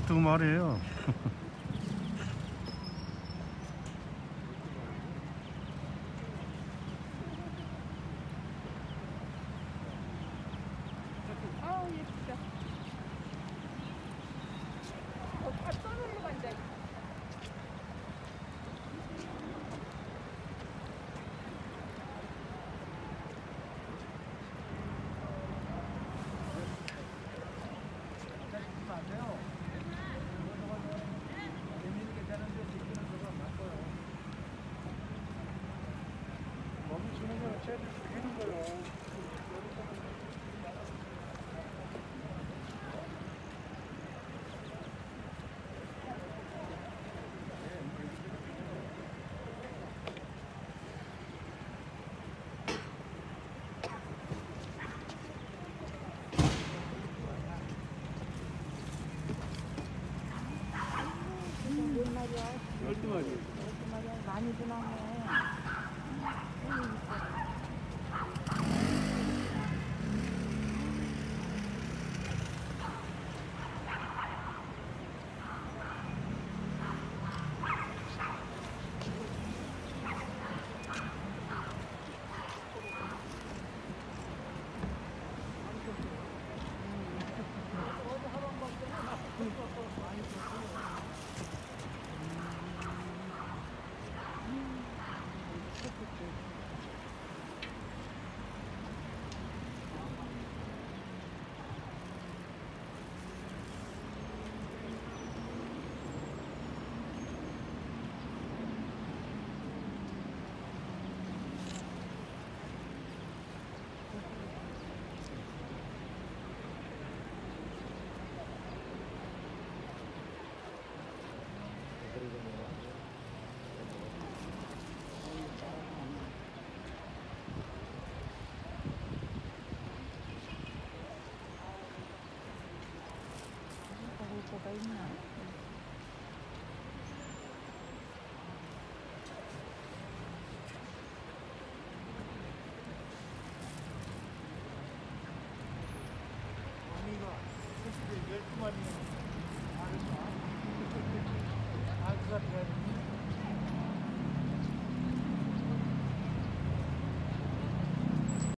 두 마리예요. 열두 마리. 몇 마리야? 많이 드나네. Thank you. I'm.